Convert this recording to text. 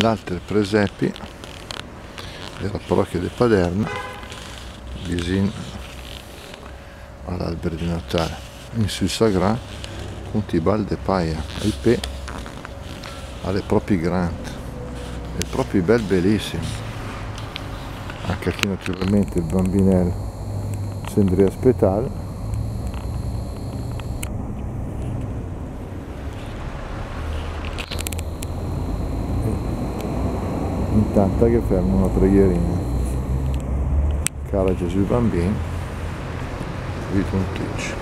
l'altro presepi della parrocchia di Paderna vicino all'albero di Natale in sul Sagrà con Tibal de Paia il P alle proprie grandi e proprio bel bellissimo anche qui naturalmente il bambinello si andrea intanto che fermo una preghierina. Cara Gesù bambino vi contici